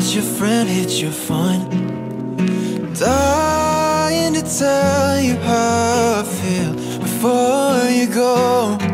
since your friend hit your phone Dying to tell you how I feel before you go.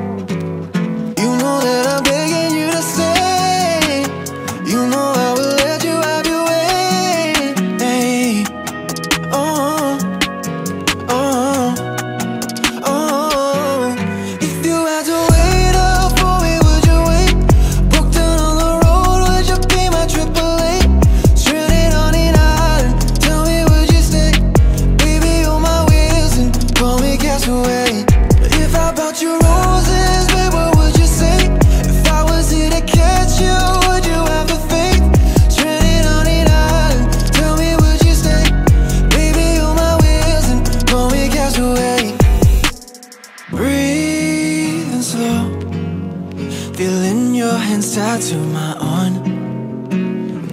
out to my own.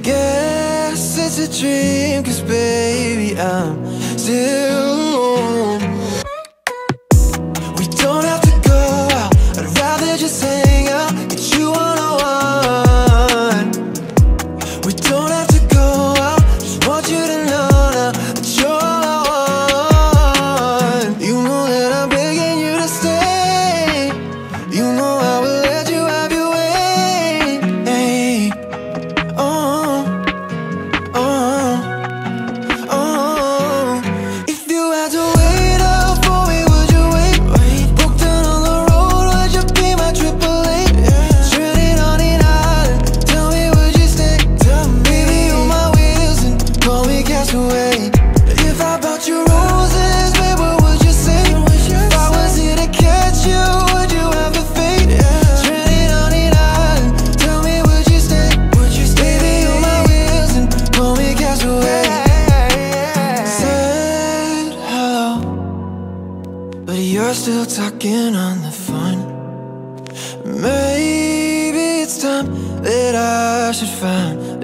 Guess it's a dream Cause baby I'm still talking on the phone. Maybe it's time that I should find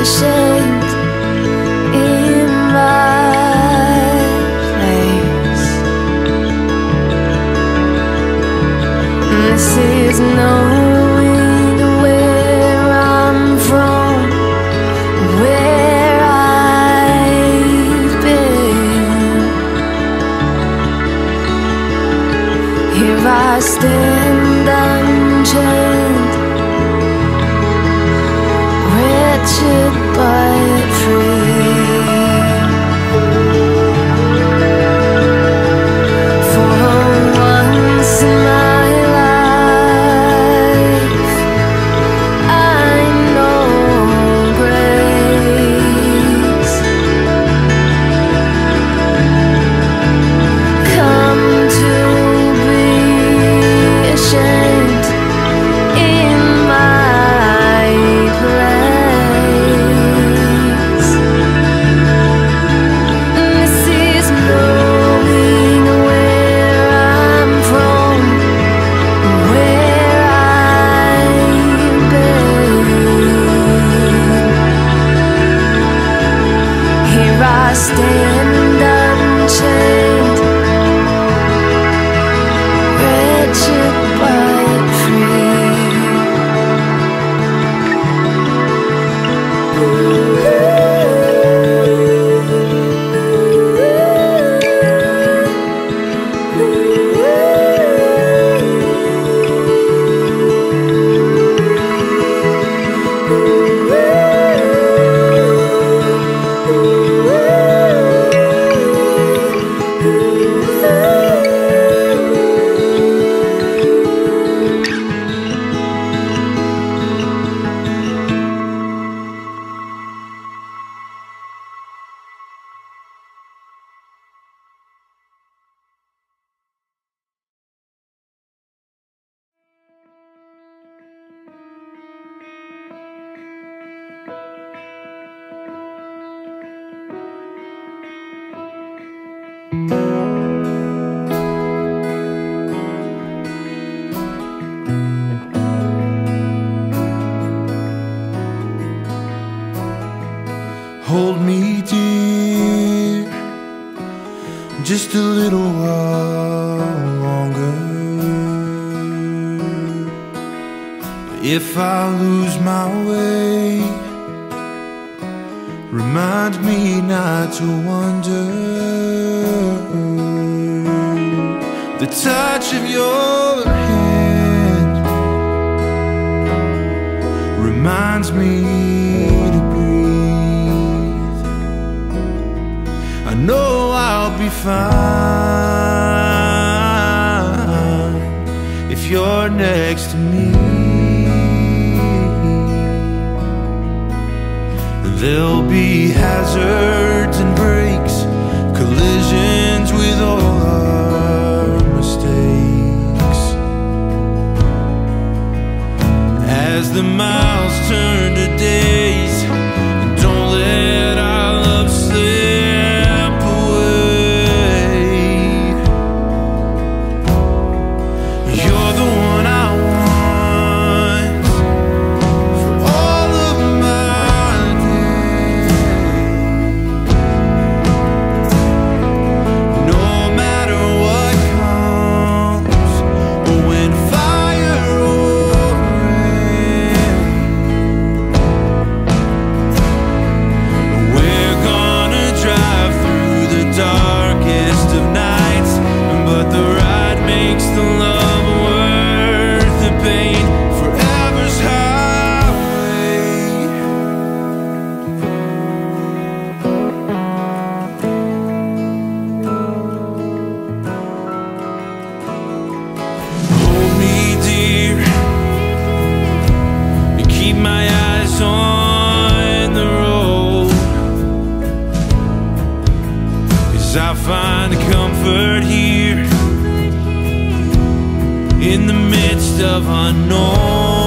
ashamed in my place. This is knowing where I'm from, where I've been. Here I stay. 谢。you. Hold me dear, just a little while longer. If I lose my way, remind me not to wonder. The touch of your hand reminds me be fine if you're next to me. There'll be hazards and breaks, collisions with all our mistakes. As the miles the midst of unknown.